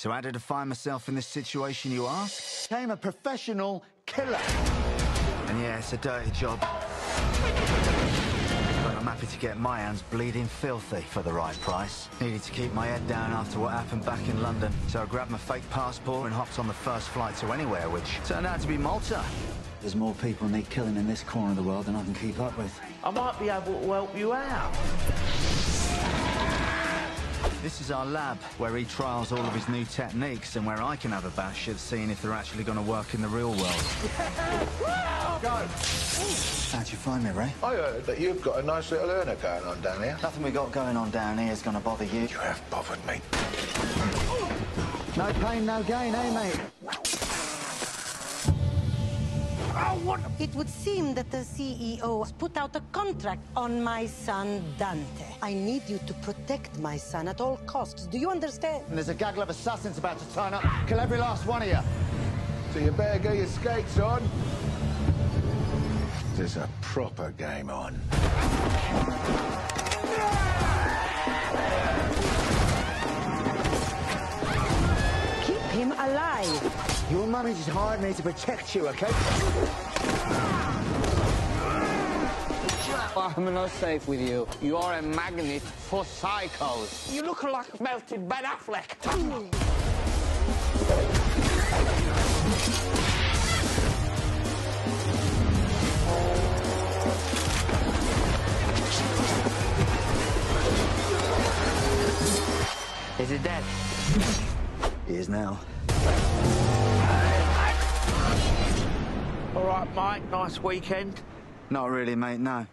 So how did I find myself in this situation, you ask? Became a professional killer. And yeah, it's a dirty job. But I'm happy to get my hands bleeding filthy for the right price. Needed to keep my head down after what happened back in London, so I grabbed my fake passport and hopped on the first flight to anywhere, which turned out to be Malta. There's more people need killing in this corner of the world than I can keep up with. I might be able to help you out. This is our lab, where he trials all of his new techniques and where I can have a bash at seeing if they're actually going to work in the real world. Go. How'd you find me, Ray? I heard that you've got a nice little earner going on down here. Nothing we got going on down here is going to bother you. You have bothered me. No pain, no gain, eh, mate? It would seem that the CEO has put out a contract on my son, Dante. I need you to protect my son at all costs. Do you understand? And there's a gaggle of assassins about to turn up. Kill every last one of you. So you better get your skates on. There's a proper game on. Keep him alive. Your mummy just hired me to protect you, okay? Ah, I'm not safe with you. You are a magnet for psychos. You look like melted Ben Affleck. Is it dead? He is now. Right, Mike. Nice weekend. Not really, mate, no.